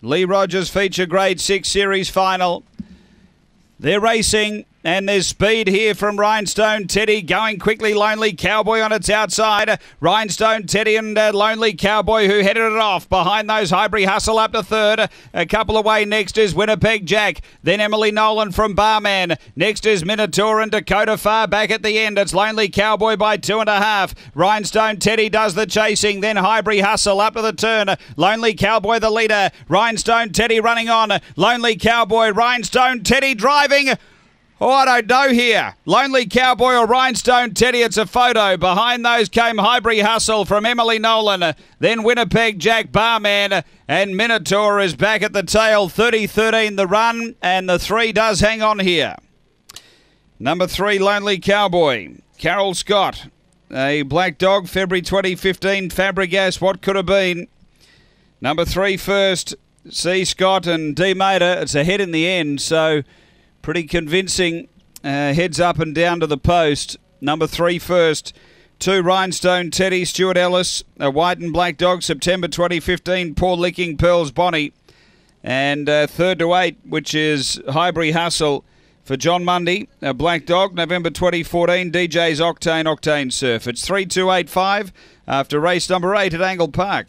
Lee Rogers feature grade six series final. They're racing. And there's speed here from Rhinestone Teddy going quickly. Lonely Cowboy on its outside. Rhinestone Teddy and uh, Lonely Cowboy who headed it off. Behind those, Highbury Hustle up to third. A couple away. Next is Winnipeg Jack. Then Emily Nolan from Barman. Next is Minotaur and Dakota Far back at the end. It's Lonely Cowboy by two and a half. Rhinestone Teddy does the chasing. Then Highbury Hustle up to the turn. Lonely Cowboy the leader. Rhinestone Teddy running on. Lonely Cowboy. Rhinestone Teddy driving. Oh, I don't know here. Lonely Cowboy or Rhinestone Teddy, it's a photo. Behind those came Highbury Hustle from Emily Nolan. Then Winnipeg Jack Barman. And Minotaur is back at the tail. 30 13 the run. And the three does hang on here. Number three, Lonely Cowboy. Carol Scott. A black dog, February 2015. Fabregas, what could have been? Number three, first, C. Scott and D. Mater. It's ahead in the end, so. Pretty convincing. Uh, heads up and down to the post. Number three first. Two Rhinestone Teddy, Stuart Ellis, a white and black dog, September 2015, Paw Licking Pearls Bonnie. And uh, third to eight, which is Highbury Hustle for John Mundy, a black dog, November 2014, DJ's Octane Octane Surf. It's 3285 after race number eight at Angle Park.